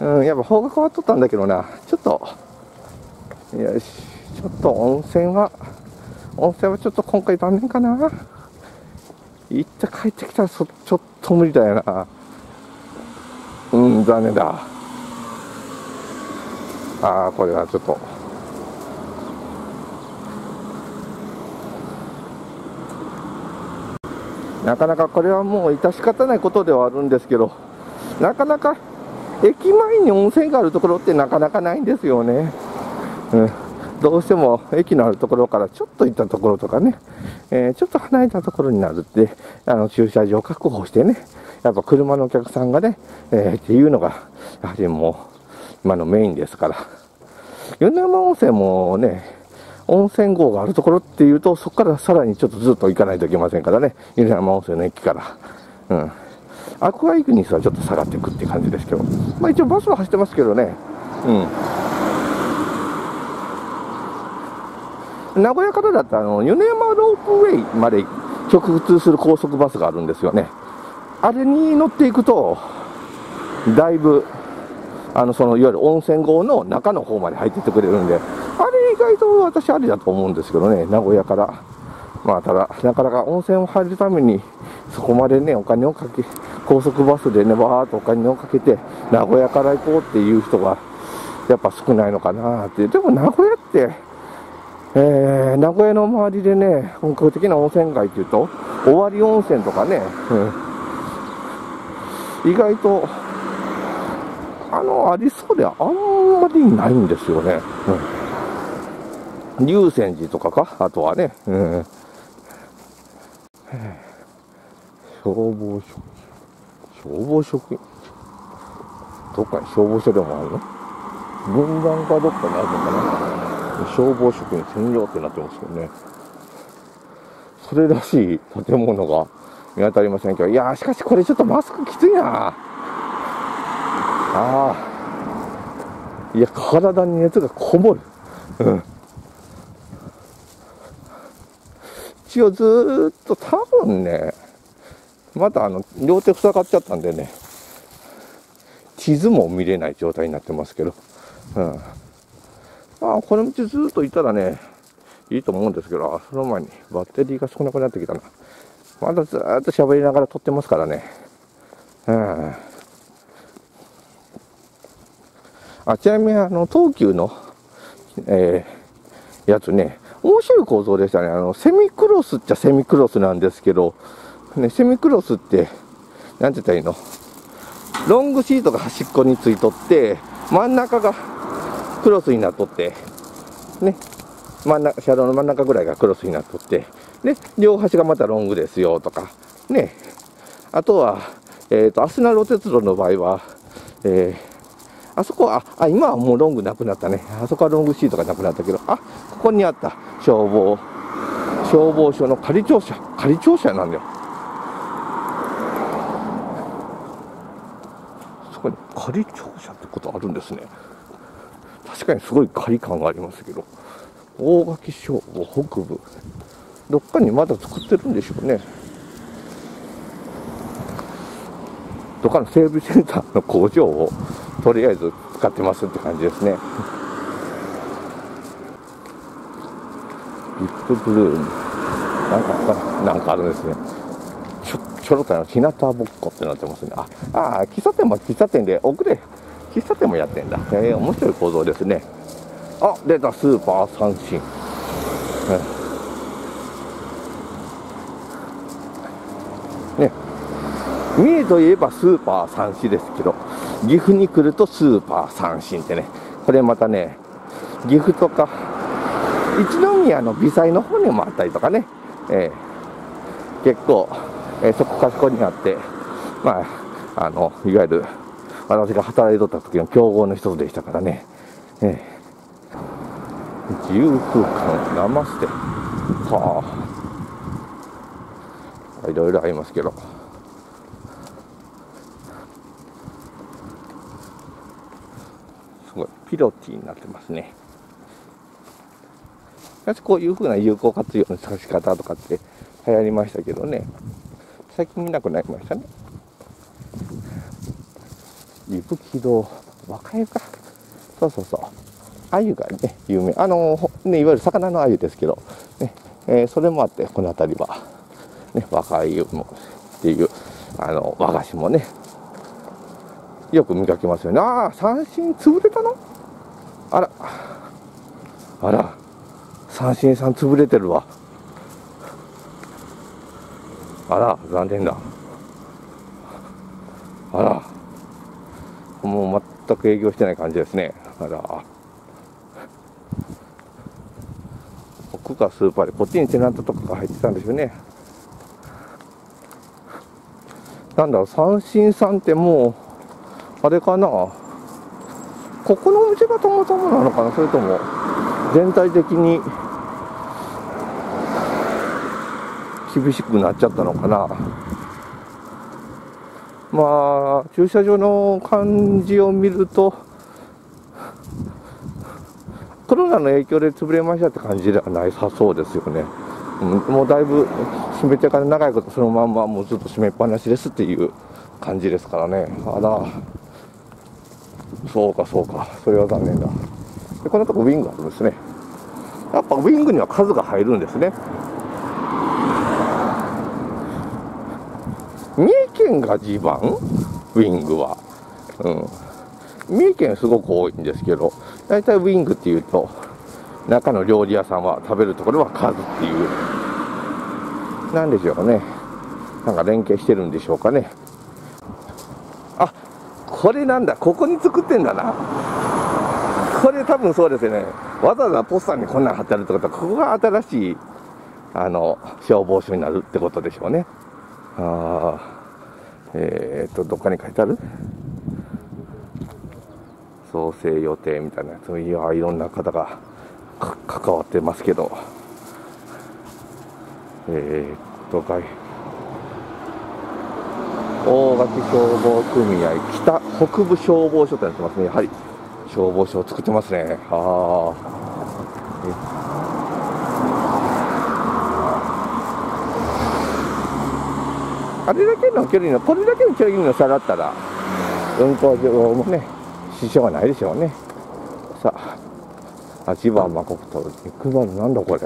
うん、やっぱ方が変わっとったんだけどな、ちょっと、よし、ちょっと温泉は、温泉はちょっと今回残念かな。行って帰ってきたらそちょっと無理だよな。うん、残念だ。ああ、これはちょっと。なかなかこれはもう致し方ないことではあるんですけど、なかなか駅前に温泉があるところってなかなかないんですよね。うん、どうしても駅のあるところからちょっと行ったところとかね、えー、ちょっと離れたところになるって、あの駐車場確保してね、やっぱ車のお客さんがね、えー、っていうのが、やはりもう今のメインですから。米山温泉もね、温泉郷があるところっていうと、そこからさらにちょっとずっと行かないといけませんからね、犬山温泉の駅から。うん。アクアイグニスはちょっと下がっていくっていう感じですけど、まあ一応バスは走ってますけどね、うん。名古屋からだったら、あの、米山ロープウェイまで直通する高速バスがあるんですよね。あれに乗っていくと、だいぶ、あの、その、いわゆる温泉郷の中の方まで入ってってくれるんで、あれ意外と私ありだと思うんですけどね、名古屋から。まあ、ただ、なかなか温泉を入るために、そこまでね、お金をかけ、高速バスでね、バーっとお金をかけて、名古屋から行こうっていう人が、やっぱ少ないのかなって。でも名古屋って、えー、名古屋の周りでね、本格的な温泉街っていうと、尾張温泉とかね、うん、意外と、あの、ありそうであんまりないんですよね。うん龍泉寺とかか？あとはね、うん。消防署、消防職員どっかに消防署でもあるの？分断かどっかにあるのかな？消防職員専用ってなってますけどね。それらしい建物が見当たりませんけど、いやしかしこれちょっとマスクきついなああ。いや、体に熱がこもる。うん。一応ずーっと多分ね、まだあの、両手塞がっちゃったんでね、地図も見れない状態になってますけど、うん。ああ、この道ずっといたらね、いいと思うんですけど、その前にバッテリーが少なくなってきたな。まだずっと喋りながら撮ってますからね。うん。あ、ちなみにあの、東急の、えー、やつね、面白い構造でしたね。あの、セミクロスっちゃセミクロスなんですけど、ね、セミクロスって、なんて言ったらいいの？ロングシートが端っこについとって、真ん中がクロスになっとって、ね、真ん中、車道の真ん中ぐらいがクロスになっとって、で、両端がまたロングですよとか、ね、あとは、えっ、ー、と、アスナロ鉄道の場合は、えーあそこは、あ、今はもうロングなくなったね。あそこはロングシートがなくなったけど、あ、ここにあった消防、消防署の仮庁舎、仮庁舎なんだよ。そこに仮庁舎ってことあるんですね。確かにすごい仮感がありますけど、大垣消防北部、どっかにまだ作ってるんでしょうね。どっかの整備センターの工場をとりあえず使ってますって感じですね。リップブルー。なんか、なんかあるんですね。ちょ、ろっと、日向ぼっこってなってますね。あ、あ喫茶店も喫茶店で、奥で喫茶店もやってんだ。えー、面白い構造ですね。あ、出た、スーパー三振。ね。三重といえばスーパー三振ですけど、岐阜に来るとスーパー三振ってね、これまたね、岐阜とか、一宮の微細の方にもあったりとかね、えー、結構、えー、そこかしこにあって、まあ、あの、いわゆる、私が働いとった時の競合の一つでしたからね、えー、自由空間、ナマステ、はあ、いろいろありますけど、すごいピロティになってますね。こういう風な有効活用のさし方とかって流行りましたけどね、最近見なくなりましたね。伊吹堂若湯か。そうそうそう。鮎がね有名。あのねいわゆる魚の鮎ですけど、ねえー、それもあってこの辺りは、ね、若鮎もっていうあの和菓子もねよく見かけますよね。ああ三振潰れたのあら。あら。三振さん潰れてるわ。あら残念だ。あら。もう全く営業してない感じですね。あら。奥がスーパーでこっちにテナントとかが入ってたんでしょうね。なんだろう三振さんってもうあれかな。ここのお店がたまたまなのかなそれとも全体的に厳しくなっちゃったのかな。まあ駐車場の感じを見るとコロナの影響で潰れましたって感じではないさそうですよね、うん、もうだいぶ閉めてから長いことそのまんまもうずっと閉めっぱなしですっていう感じですからね。あら。そうかそうか。それは残念だ。でこのとこウィングあるんですね。やっぱウィングには数が入るんですね。三重県が地盤ウィングは。うん。三重県すごく多いんですけど、大体ウィングっていうと、中の料理屋さんは食べるところは数っていう、なんでしょうね。なんか連携してるんでしょうかね。あ、これなんだ。ここに作ってんだな。これ多分そうですね。わざわざポスターにこんなん貼ってあるってことは、ここが新しい、あの、消防署になるってことでしょうね。あえー、っと、どっかに書いてある？創生予定みたいなやつ、いや、いろんな方が関わってますけど、えー、っと、外、大垣消防組合北北部消防署ってなってますね。やはり消防署を作ってますね。ああ。あれだけの距離の、これだけの距離の差だったら、運行上もね、支障はないでしょうね。さあ、8番誠と肉丸、なんだこれ。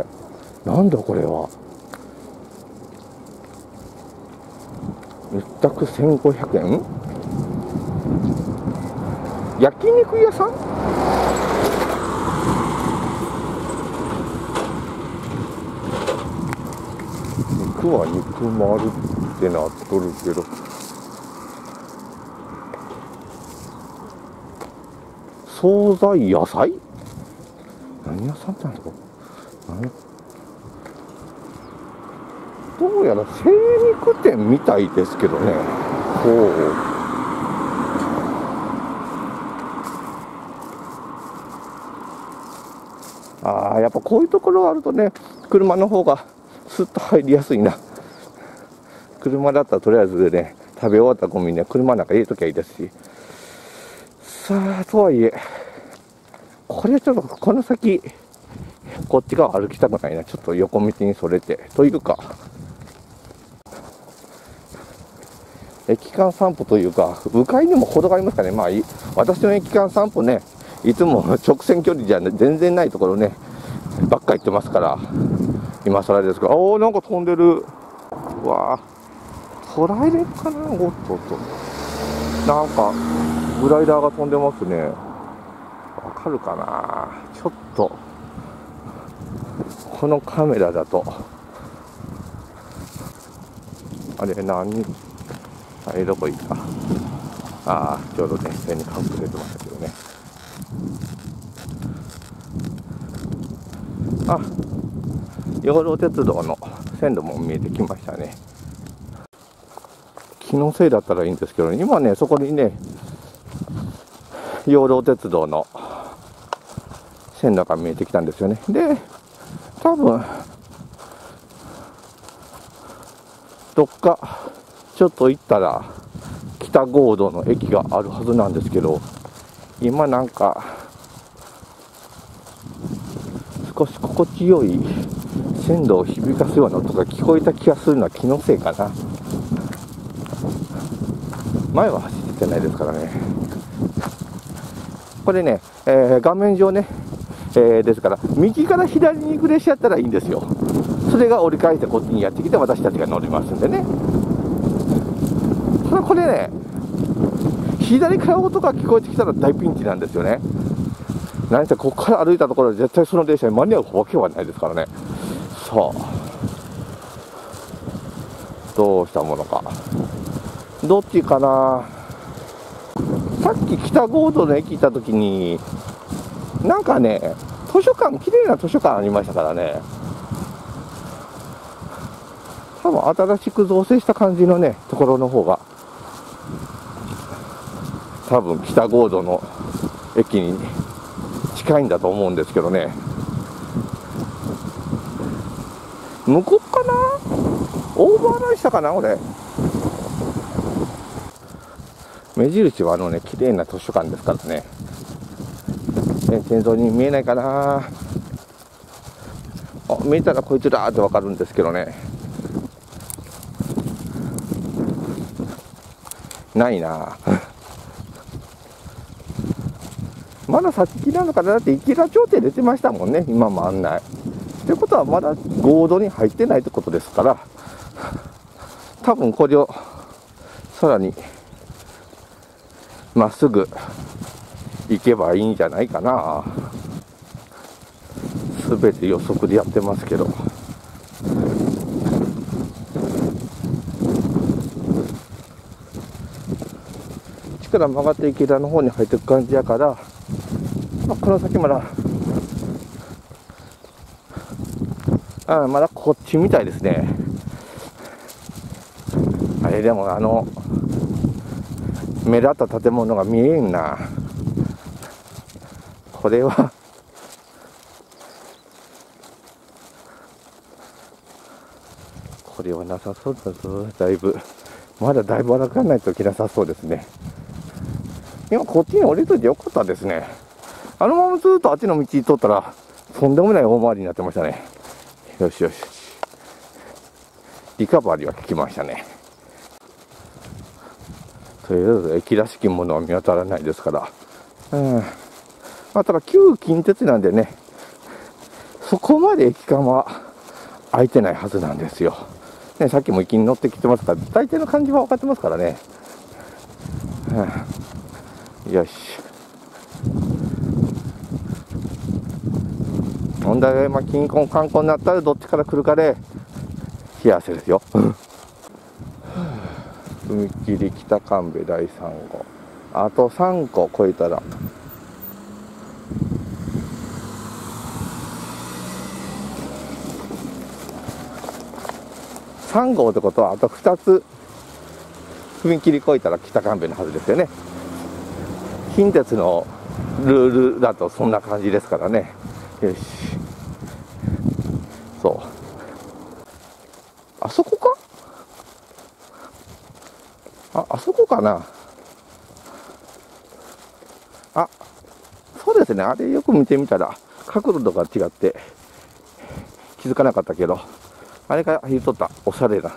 なんだこれは。一択1500円？焼肉屋さん？肉は肉丸ってなっとるけど。惣菜野菜？何屋さんなんですかどうやら精肉店みたいですけどね。ほうああやっぱこういうところあるとね車の方がスッと入りやすいな。車だったらとりあえずね、食べ終わったゴミね、車の中入れときゃいいですし。さあ、とはいえ、これちょっとこの先、こっち側歩きたくないな。ちょっと横道にそれて。というか、駅間散歩というか、迂回にも程がありますかね。まあ、私の駅間散歩ね、いつも直線距離じゃ全然ないところね、ばっか行ってますから、今更ですけど、おー、なんか飛んでる。わートライレかなおっとっと。なんか、グライダーが飛んでますね。わかるかな？ちょっと、このカメラだと、あれ、何？あれ、どこ行った？ああ、ちょうどね、線に隠れてましたけどね。あ、養老鉄道の線路も見えてきましたね。気のせいだったらいいんですけど、今ね、そこにね、養老鉄道の線路が見えてきたんですよね。で、多分、どっかちょっと行ったら北合同の駅があるはずなんですけど、今なんか少し心地よい線路を響かすような音が聞こえた気がするのは気のせいかな。前は走ってないですからね。これね、えー、画面上ね、えー、ですから、右から左に行く列車やったらいいんですよ。それが折り返してこっちにやってきて、私たちが乗りますんでね。これこれね、左から音が聞こえてきたら大ピンチなんですよね。何せここから歩いたところで絶対その電車に間に合うわけはないですからね。さあ、どうしたものか。どっちかな？さっき北郷土の駅行った時に、なんかね、図書館、綺麗な図書館ありましたからね。多分新しく造成した感じのね、ところの方が、多分北郷土の駅に近いんだと思うんですけどね。向こうかな？オーバーライしたかな俺。目印はあのね、綺麗な図書館ですからね。天井に見えないかなあ、見えたらこいつだってわかるんですけどね。ないな まだ先なのかなだって池田町って出てましたもんね、今も案内。ってことはまだ合同に入ってないってことですから、多分これをさらにまっすぐ行けばいいんじゃないかな。すべて予測でやってますけど。力曲がって池田の方に入っていく感じやから、まあ、この先まだ、あまだこっちみたいですね。あれでもあの、目立った建物が見えんな。これはこれはなさそうだぞ、だいぶ。まだだいぶ歩かないときなさそうですね。今こっちに降りといてよかったですね。あのままずっとあっちの道通ったら、とんでもない大回りになってましたね。よしよし。リカバリーは効きましたね。とりあえず駅らしきものは見当たらないですから。うん。まあ、ただ旧近鉄なんでね、そこまで駅間は空いてないはずなんですよ。ね、さっきも行きに乗ってきてますから、大体の感じは分かってますからね。うん、よし。問題は今、金婚観光になったらどっちから来るかで、冷や汗ですよ。踏切北神戸第3号。あと3個超えたら。3号ってことはあと2つ。踏切越えたら北神戸のはずですよね。近鉄のルールだとそんな感じですからね。よし。そう。あそこか？あ、あそこかなあ、そうですね。あれよく見てみたら、角度が違って気づかなかったけど、あれが言うとったおしゃれな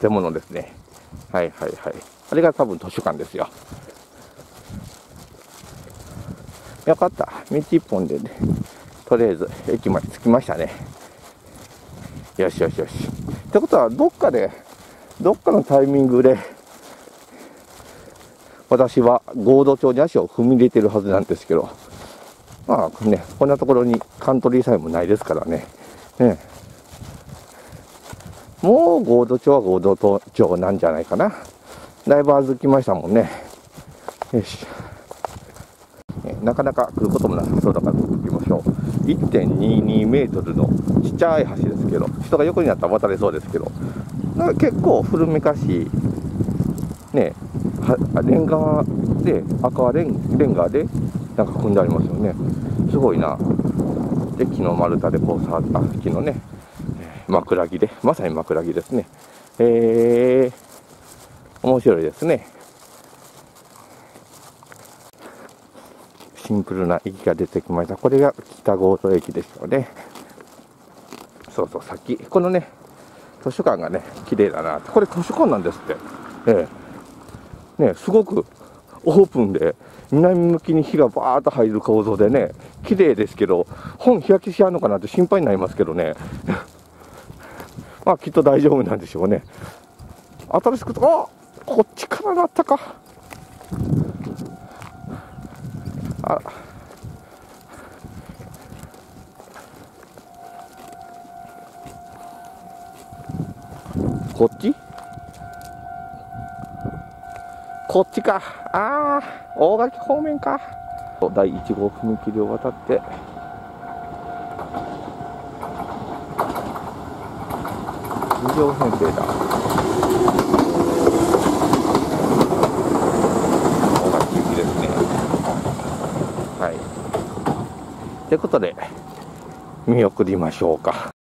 建物ですね。はいはいはい。あれが多分図書館ですよ。よかった。道一本でね、とりあえず駅まで着きましたね。よしよしよし。ってことは、どっかで、どっかのタイミングで、私は合同町に足を踏み入れてるはずなんですけど、まあね、こんなところにカントリーさえもないですからね。ねもう合同町は合同町なんじゃないかな。だいぶ預きましたもんね。よし。なかなか来ることもなさそうだから行きましょう。1.22メートルのちっちゃい橋ですけど、人が横になったら渡れそうですけど、なんか結構古めかしい、ね、レンガで赤レンレンガでなんか組んでありますよね。すごいな。で木の丸太でこう触った木のね枕木でまさに枕木ですね。えー、面白いですね。シンプルな駅が出てきました。これが北郷土駅ですよね。そうそうさっきこのね図書館がね綺麗だな。これ図書館なんですって。ええ。ね、すごくオープンで南向きに火がバーッと入る構造でね綺麗ですけど本日焼けしやんのかなって心配になりますけどね。まあきっと大丈夫なんでしょうね。新しくあこっちからだったか。あ。こっち？こっちか。ああ大垣方面か。第1号踏切を渡って。2両編成だ大垣行きですね。はい。ということで見送りましょうか。